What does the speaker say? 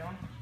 John?